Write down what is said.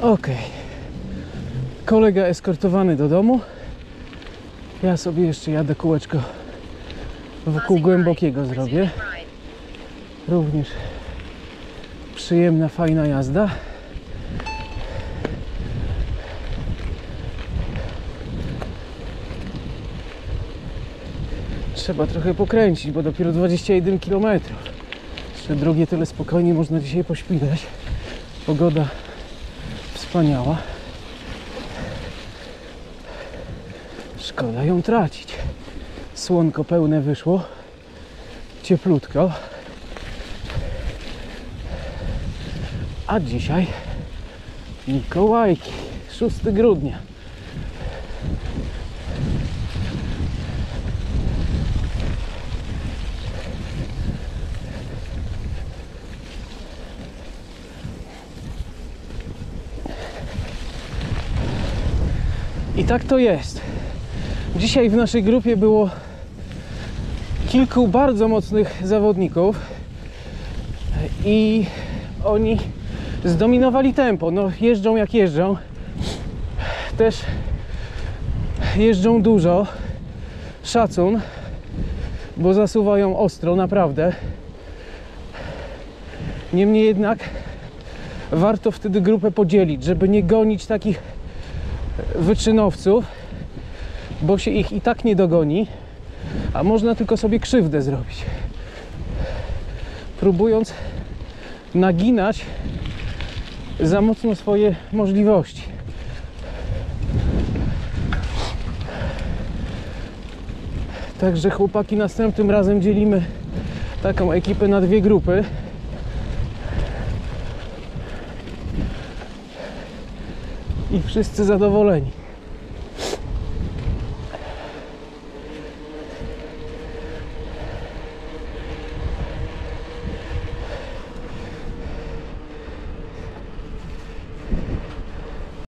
Ok. Kolega eskortowany do domu. Ja sobie jeszcze jadę kółeczko wokół głębokiego zrobię. Również przyjemna, fajna jazda. Trzeba trochę pokręcić, bo dopiero 21 km. Jeszcze drugie tyle spokojnie można dzisiaj pośpinać. Pogoda wspaniała. Szkoda ją tracić. Słonko pełne wyszło. Cieplutko. A dzisiaj Mikołajki, 6 grudnia. I tak to jest. Dzisiaj w naszej grupie było kilku bardzo mocnych zawodników i oni zdominowali tempo. No, jeżdżą jak jeżdżą. Też jeżdżą dużo. Szacun, bo zasuwają ostro, naprawdę. Niemniej jednak warto wtedy grupę podzielić, żeby nie gonić takich wyczynowców, bo się ich i tak nie dogoni, a można tylko sobie krzywdę zrobić. Próbując naginać za mocno swoje możliwości. Także chłopaki następnym razem dzielimy taką ekipę na dwie grupy. I wszyscy zadowoleni.